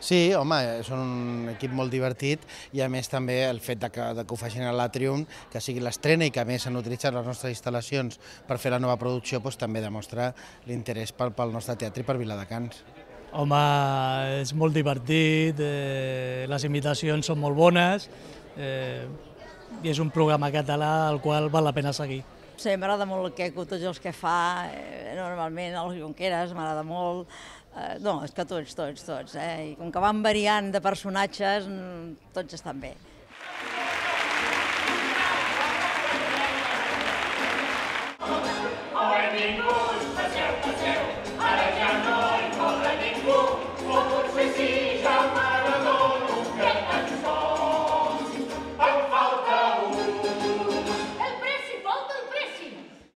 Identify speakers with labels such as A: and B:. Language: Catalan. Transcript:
A: Sí, home, són un equip molt divertit i a més també el fet de que, de que ho facin a l'Atrium, que sigui l'estrena i que a més s'han utilitzat les nostres instal·lacions per fer la nova producció, doncs, també demostra l'interès pel, pel nostre teatre i per Viladecans.
B: Home, és molt divertit, eh, les imitacions són molt bones eh, i és un programa català al qual val la pena seguir.
C: Sí, m'agrada molt el Queco, tots els que fa, eh, normalment els Junqueras m'agrada molt, eh, no, és que tots, tots, tots, eh? i com que van variant de personatges, mm, tots estan bé. Oh, he vingut